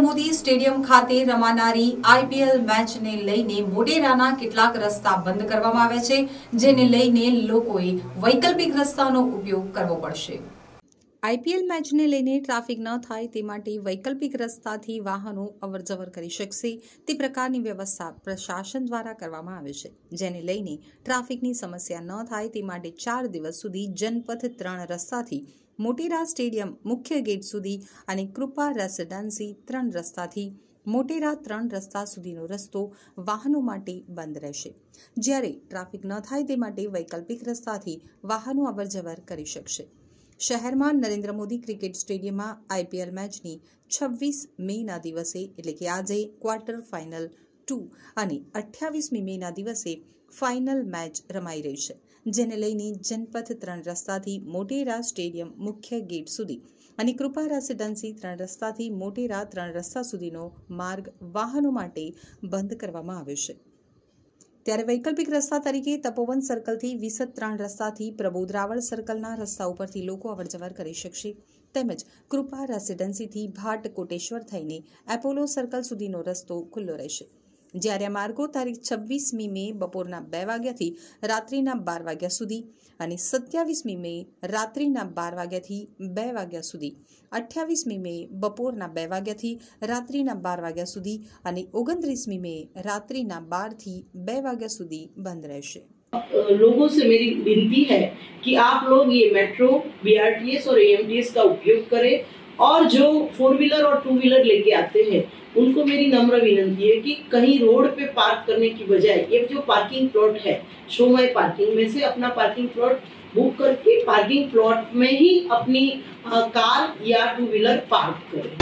Modi stadium ખાતે રમાનારી IPL મેચને લઈને મોડેરાના કેટલાક રસ્તા બંધ કરવામાં આવ્યા છે, જેને લઈને લોકોએ વૈકલ્પિક રસ્તાનો ઉપયોગ કરવો પડશે. આઈપીએલ મેચને લઈને ટ્રાફિક ન થાય તે માટે વૈકલ્પિક રસ્તાથી વાહનો અવરજવર કરી શકશે. તે પ્રકારની વ્યવસ્થા પ્રશાસન દ્વારા કરવામાં આવે છે, જેને લઈને ટ્રાફિકની સમસ્યા ન થાય તે માટે ચાર દિવસ સુધી જનપથ ત્રણ રસ્તાથી મોટેરા સ્ટેડિયમ મુખ્ય ગેટ સુધી અને કૃપા રેસિડેન્સી ત્રણ રસ્તાથી મોટેરા ત્રણ રસ્તા સુધીનો રસ્તો વાહનો માટે બંધ રહેશે. જ્યારે ટ્રાફિક ન થાય તે માટે વૈકલ્પિક રસ્તાથી વાહનો અવરજવર કરી શકશે. શહેરમાં નરેન્દ્ર મોદી ક્રિકેટ સ્ટેડિયમમાં આઈપીએલ મેચની છવ્વીસ મેના દિવસે, એટલે કે આજે, ક્વાર્ટર ફાઇનલ ટુ અને અઠ્યાવીસમી મેના દિવસે ફાઇનલ મેચ રમાઈ રહી છે, જેને લઈને જનપથ ત્રણ રસ્તાથી મોટેરા સ્ટેડિયમ મુખ્ય ગેટ સુધી અને કૃપા રેસિડેન્સી ત્રણ રસ્તાથી મોટેરા ત્રણ રસ્તા સુધીનો માર્ગ વાહનો માટે બંધ કરવામાં આવ્યો છે. ત્યારે વૈકલ્પિક રસ્તા તરીકે તપોવન સર્કલથી વિસદ ત્રણ રસ્તાથી પ્રબોધ રાવળ સર્કલના રસ્તા ઉપરથી લોકો અવરજવર કરી શકશે. તેમજ કૃપા રેસિડેન્સીથી ભાટ કોટેશ્વર થઈને એપોલો સર્કલ સુધીનો રસ્તો ખુલ્લો રહેશે. જ્યારે આ માર્ગો તારીખ છવ્વીસમી મે બપોરના બે વાગ્યાથી રાત્રિના બાર વાગ્યા સુધી અને સત્યાવીસમી મે રાત્રિના બાર વાગ્યાથી બે વાગ્યા સુધી અઠ્યાવીસમી મે બપોરના બે વાગ્યાથી રાત્રિના બાર વાગ્યા સુધી અને ઓગણત્રીસમી મે રાત્રિના બારથી બે વાગ્યા સુધી બંધ રહેશે लोगों से मेरी विनती है कि आप लोग ये मेट्रो बीआरटीएस और एएमटीएस का उपयोग करें और जो फोर व्हीलर और टू व्हीलर लेके आते हैं, उनको मेरी नम्र विनती है कि कहीं रोड पे पार्क करने की बजाय एक जो पार्किंग प्लॉट है शो माई पार्किंग में से अपना पार्किंग प्लॉट बुक करके पार्किंग प्लॉट में ही अपनी कार या टू व्हीलर पार्क करें।